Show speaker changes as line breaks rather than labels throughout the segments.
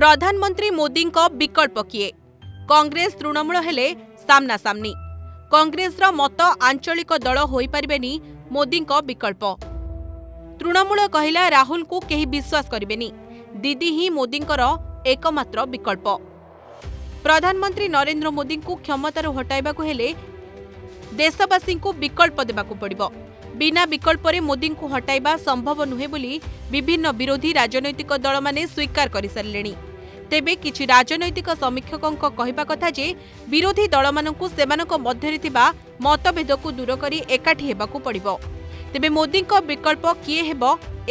ପ୍ରଧାନମନ୍ତ୍ରୀ ମୋଦିଙ୍କ ବିକଳ୍ପ କିଏ କଂଗ୍ରେସ ତୃଣମୂଳ ହେଲେ ସାମ୍ନାସାମ୍ନି କଂଗ୍ରେସର ମତ ଆଞ୍ଚଳିକ ଦଳ ହୋଇପାରିବେନି ମୋଦିଙ୍କ ବିକଳ୍ପ ତୃଣମୂଳ କହିଲା ରାହୁଲଙ୍କୁ କେହି ବିଶ୍ୱାସ କରିବେନି ଦିଦି ହିଁ ମୋଦିଙ୍କର ଏକମାତ୍ର ବିକଳ୍ପ ପ୍ରଧାନମନ୍ତ୍ରୀ ନରେନ୍ଦ୍ର ମୋଦିଙ୍କୁ କ୍ଷମତାରୁ ହଟାଇବାକୁ ହେଲେ ଦେଶବାସୀଙ୍କୁ ବିକଳ୍ପ ଦେବାକୁ ପଡ଼ିବ ବିନା ବିକଳ୍ପରେ ମୋଦିଙ୍କୁ ହଟାଇବା ସମ୍ଭବ ନୁହେଁ ବୋଲି ବିଭିନ୍ନ ବିରୋଧୀ ରାଜନୈତିକ ଦଳମାନେ ସ୍ୱୀକାର କରିସାରିଲେଣି ତେବେ କିଛି ରାଜନୈତିକ ସମୀକ୍ଷକଙ୍କ କହିବା କଥା ଯେ ବିରୋଧୀ ଦଳମାନଙ୍କୁ ସେମାନଙ୍କ ମଧ୍ୟରେ ଥିବା ମତଭେଦକୁ ଦୂର କରି ଏକାଠି ହେବାକୁ ପଡ଼ିବ ତେବେ ମୋଦିଙ୍କ ବିକଳ୍ପ କିଏ ହେବ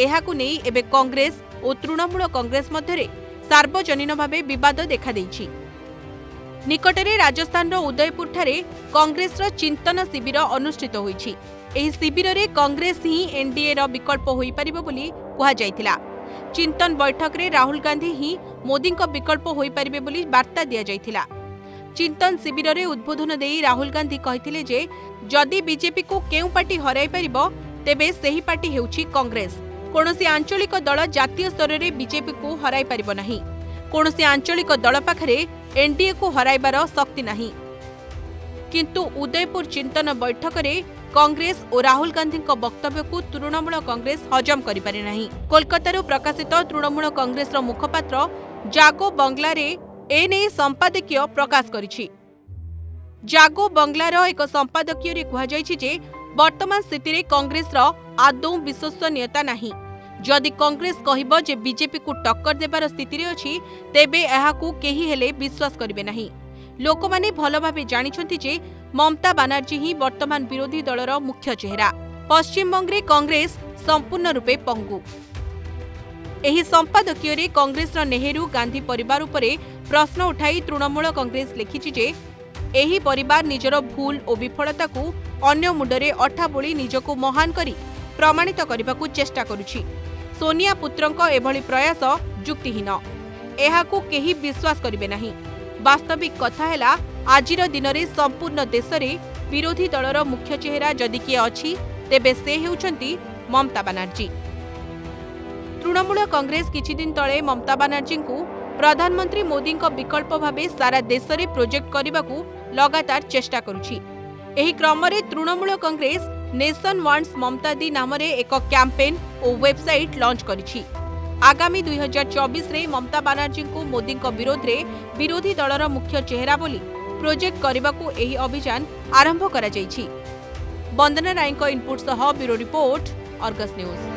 ଏହାକୁ ନେଇ ଏବେ କଂଗ୍ରେସ ଓ ତୃଣମୂଳ କଂଗ୍ରେସ ମଧ୍ୟରେ ସାର୍ବଜନୀନ ଭାବେ ବିବାଦ ଦେଖାଦେଇଛି নিকটরে রাজস্থানর উদয়পুরঠারে কংগ্রেসর চিন্তন শিবির অনুষ্ঠিত হয়েছে এই শিবিরের কংগ্রেস হি এনডিএর বিকল্প হয়ে হয়েপারিব বলে কুহযাই চিন্তন বৈঠকরে রাহুল গান্ধী হি মোদী বিকল্প হয়ে হয়েপারে বলে বার্তা দিয়াযাই চিন্তন শিবিরের উদ্বোধন দিয়ে রাহুল গান্ধী কে যে যদি বিজেপি কু কেউ পার্টি হরাই পারিব তেবে সেই পার্টি হচ্ছে কংগ্রেস কোণী আঞ্চলিক দল জাতীয় স্তরের বিজেপি কু হরাই পারিব না কোণী আঞ্চলিক দল পাখে ଏନ୍ଡିଏକୁ ହରାଇବାର ଶକ୍ତି ନାହିଁ କିନ୍ତୁ ଉଦୟପୁର ଚିନ୍ତନ ବୈଠକରେ କଂଗ୍ରେସ ଓ ରାହୁଲ ଗାନ୍ଧୀଙ୍କ ବକ୍ତବ୍ୟକୁ ତୃଣମୂଳ କଂଗ୍ରେସ ହଜମ କରିପାରି ନାହିଁ କୋଲକାତାରୁ ପ୍ରକାଶିତ ତୃଣମୂଳ କଂଗ୍ରେସର ମୁଖପାତ୍ର ଜାଗୋ ବଙ୍ଗଲାରେ ଏନେଇ ସମ୍ପାଦକୀୟ ପ୍ରକାଶ କରିଛି ଜାଗୋ ବଙ୍ଗଲାର ଏକ ସମ୍ପାଦକୀୟରେ କୁହାଯାଇଛି ଯେ ବର୍ତ୍ତମାନ ସ୍ଥିତିରେ କଂଗ୍ରେସର ଆଦୌ ବିଶ୍ୱସନୀୟତା ନାହିଁ ଯଦି କଂଗ୍ରେସ କହିବ ଯେ ବିଜେପିକୁ ଟକ୍କର ଦେବାର ସ୍ଥିତିରେ ଅଛି ତେବେ ଏହାକୁ କେହି ହେଲେ ବିଶ୍ୱାସ କରିବେ ନାହିଁ ଲୋକମାନେ ଭଲ ଭାବେ ଜାଣିଛନ୍ତି ଯେ ମମତା ବାନାର୍ଜୀ ହିଁ ବର୍ତ୍ତମାନ ବିରୋଧୀ ଦଳର ମୁଖ୍ୟ ଚେହେରା ପଶ୍ଚିମବଙ୍ଗରେ କଂଗ୍ରେସ ସମ୍ପୂର୍ଣ୍ଣ ରୂପେ ପଙ୍ଗୁ ଏହି ସମ୍ପାଦକୀୟରେ କଂଗ୍ରେସର ନେହେରୁ ଗାନ୍ଧୀ ପରିବାର ଉପରେ ପ୍ରଶ୍ନ ଉଠାଇ ତୃଣମୂଳ କଂଗ୍ରେସ ଲେଖିଛି ଯେ ଏହି ପରିବାର ନିଜର ଭୁଲ ଓ ବିଫଳତାକୁ ଅନ୍ୟ ମୁଣ୍ଡରେ ଅଠା ବୋଳି ନିଜକୁ ମହାନ କରି ପ୍ରମାଣିତ କରିବାକୁ ଚେଷ୍ଟା କରୁଛି सोनिया पुत्रको एभली प्रयास जुक्तिहन यहाँ केही विश्वास गरे नै वास्तविक कथाहेला आज दिन सम्पूर्ण देशले विरोधी दल जदि मुख्य चेहेरा जे से तेन्ट ममता बानर्जी तृणमूल कङ्ग्रेस किदिन त ममता बानर्जीको प्रधानमन्त्री मोदीको विकल्प भावे सारा देशले प्रोजेक्ट गरेको लगातार चेष्टा गरमले तृणमूल कङ्ग्रेस ନେସନ୍ ୱାନ୍ସ ମମତାଦି ନାମରେ ଏକ କ୍ୟାମ୍ପେନ୍ ଓ ୱେବ୍ସାଇଟ୍ ଲଞ୍ଚ କରିଛି ଆଗାମୀ ଦୁଇ ହଜାର ଚବିଶରେ ମମତା ବାନାର୍ଜୀଙ୍କୁ ମୋଦିଙ୍କ ବିରୋଧରେ ବିରୋଧୀ ଦଳର ମୁଖ୍ୟ ଚେହେରା ବୋଲି ପ୍ରୋଜେକ୍ଟ କରିବାକୁ ଏହି ଅଭିଯାନ ଆରମ୍ଭ କରାଯାଇଛି ବନ୍ଦନା ରାୟଙ୍କ ଇନ୍ପୁଟ୍ ସହ ବ୍ୟୁରୋ ରିପୋର୍ଟ ଅର୍ଗସ୍ ନ୍ୟୁଜ୍